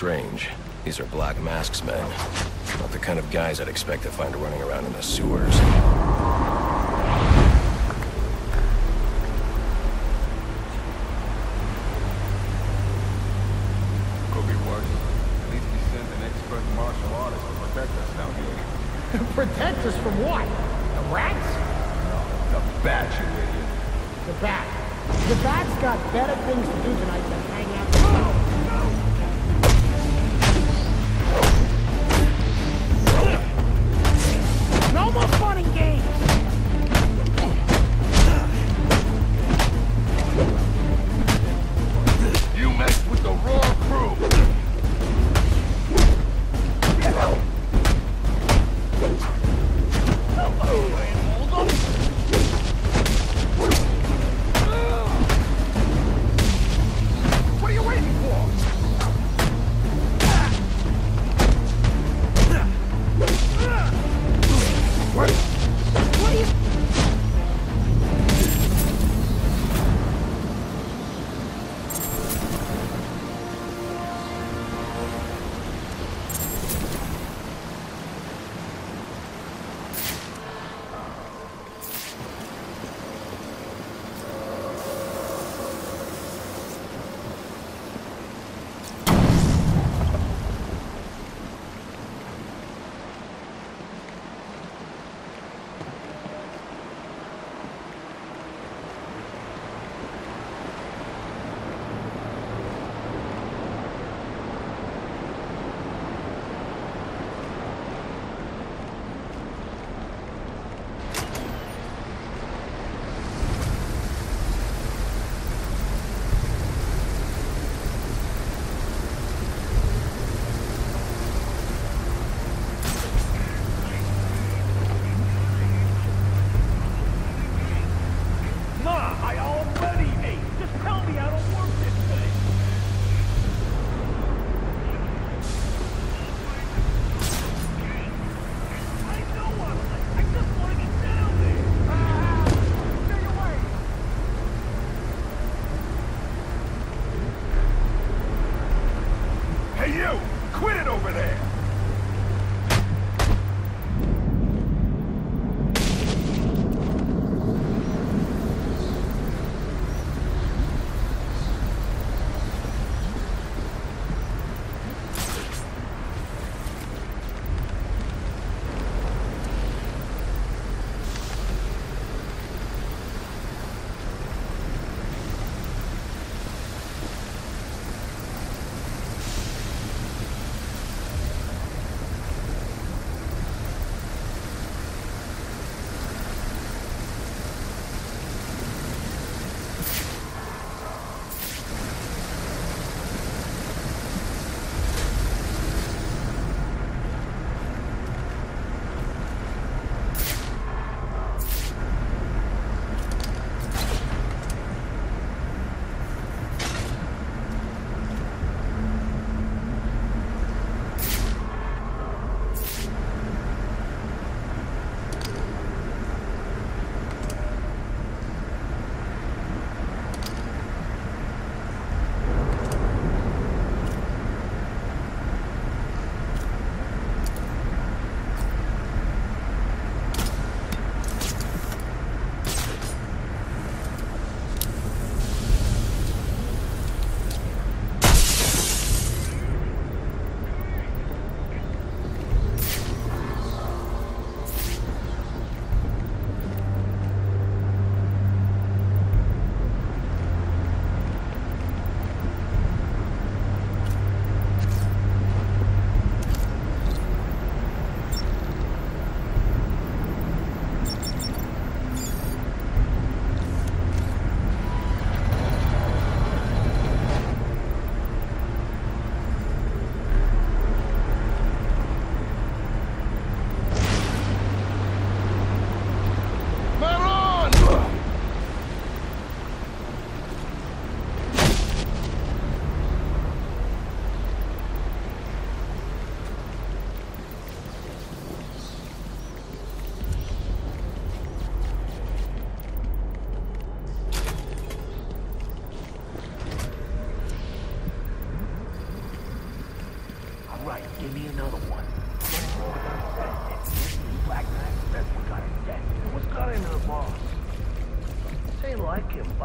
Strange. These are Black Mask's men. Not the kind of guys I'd expect to find running around in the sewers. Could be worse. At least we sent an expert martial artist to protect us down here. Protect us from what? The rats? The bat, you idiot. The bat. The bat's got better things to do tonight than And games.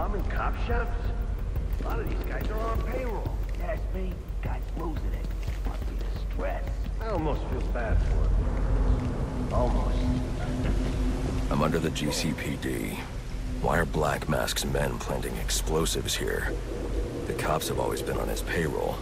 Bombing cop shops? A lot of these guys are on payroll. That's me. Guys losing it. Must be the stress. I almost feel bad for him. Almost. I'm under the GCPD. Why are Black Mask's men planting explosives here? The cops have always been on his payroll.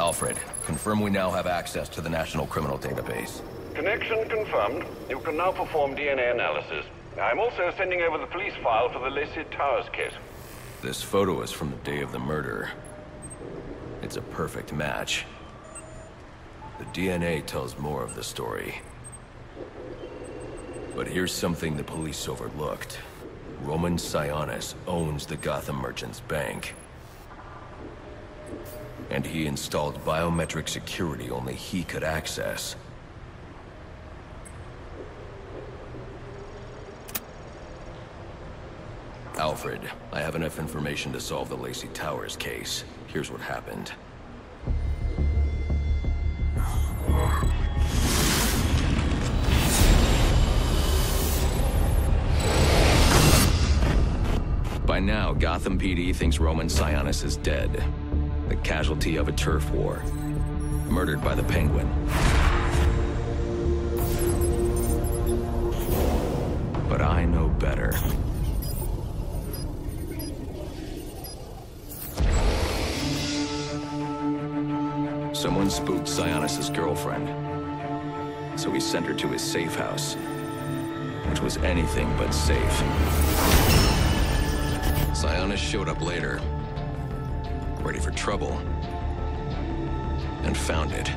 Alfred, confirm we now have access to the National Criminal Database. Connection confirmed. You can now perform DNA analysis. I'm also sending over the police file for the Lacey Towers case. This photo is from the day of the murder. It's a perfect match. The DNA tells more of the story. But here's something the police overlooked. Roman Sionis owns the Gotham Merchants Bank. And he installed biometric security only he could access. Alfred, I have enough information to solve the Lacey Towers case. Here's what happened. By now, Gotham PD thinks Roman Sionis is dead. The casualty of a turf war. Murdered by the Penguin. But I know better. Someone spooked Sionis' girlfriend. So he sent her to his safe house. Which was anything but safe. Sionis showed up later. Ready for trouble. And found it.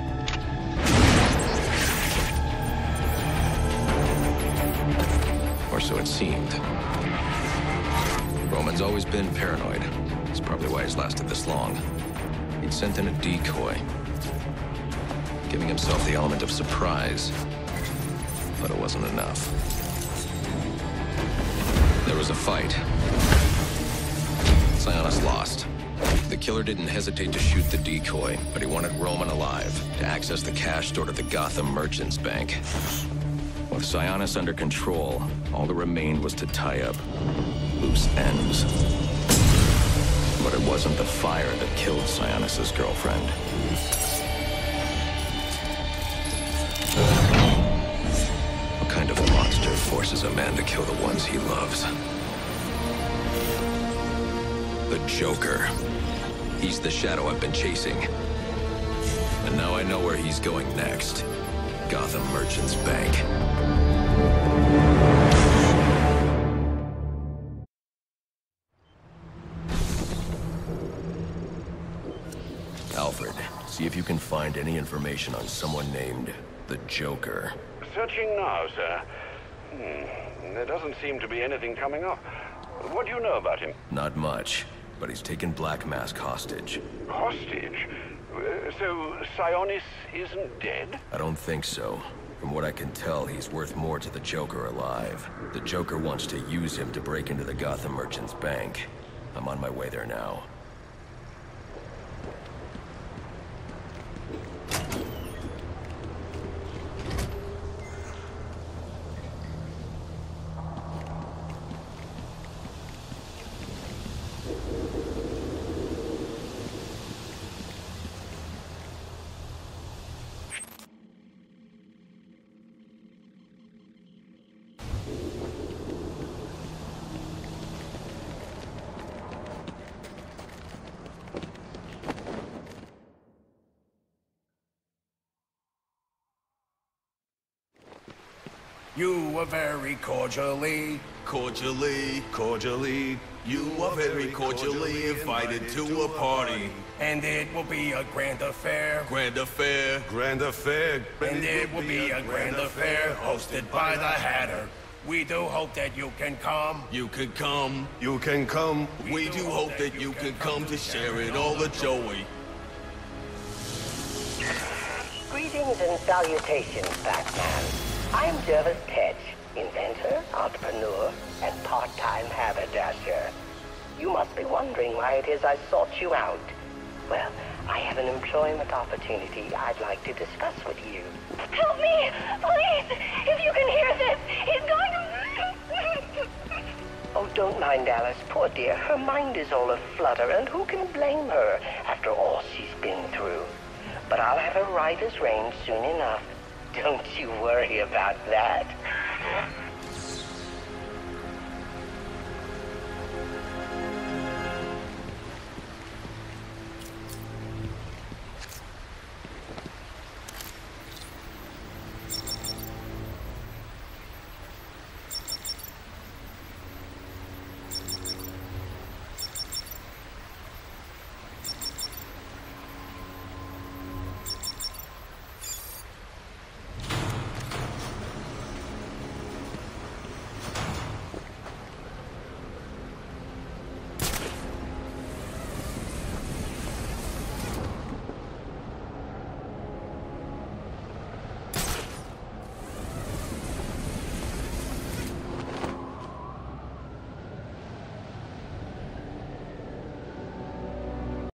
Or so it seemed. Roman's always been paranoid. That's probably why he's lasted this long. He'd sent in a decoy, giving himself the element of surprise. But it wasn't enough. There was a fight. Killer didn't hesitate to shoot the decoy, but he wanted Roman alive to access the cash stored at the Gotham Merchants Bank. With Sionis under control, all that remained was to tie up loose ends. But it wasn't the fire that killed Sionis' girlfriend. What kind of monster forces a man to kill the ones he loves? The Joker. He's the shadow I've been chasing. And now I know where he's going next. Gotham Merchants Bank. Alfred, see if you can find any information on someone named the Joker. Searching now, sir. Hmm. There doesn't seem to be anything coming up. What do you know about him? Not much, but he's taken Black Mask hostage. Hostage? Uh, So Sionis isn't dead? I don't think so. From what I can tell, he's worth more to the Joker alive. The Joker wants to use him to break into the Gotham Merchants Bank. I'm on my way there now. You are very cordially, Cordially, cordially, you are very cordially invited to a party. and it will be a grand affair. Grand affair, grand affair, And it will be a grand affair hosted by the Hatter. We do hope that you can come. You can come, you can come. We do hope that you can come to share it all the joy. Greetings and salutations, Batman. I'm Jervis Tetch, inventor, entrepreneur, and part-time haberdasher. You must be wondering why it is I sought you out. Well, I have an employment opportunity I'd like to discuss with you. Help me! Please! If you can hear this, he's going to... Oh, don't mind Alice, poor dear. Her mind is all aflutter, and who can blame her after all she's been through? But I'll have her right as rain soon enough. Don't you worry about that.